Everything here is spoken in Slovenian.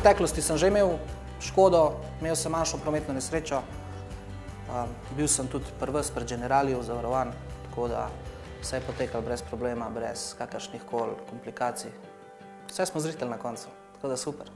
preteklosti sem že imel škodo, imel sem manjšo prometno nesrečo, bil sem tudi prvs pred generalijo zavarovan, tako da vse je potekalo brez problema, brez kakršnih koli komplikacij. Vse smo zriteli na koncu, tako da super.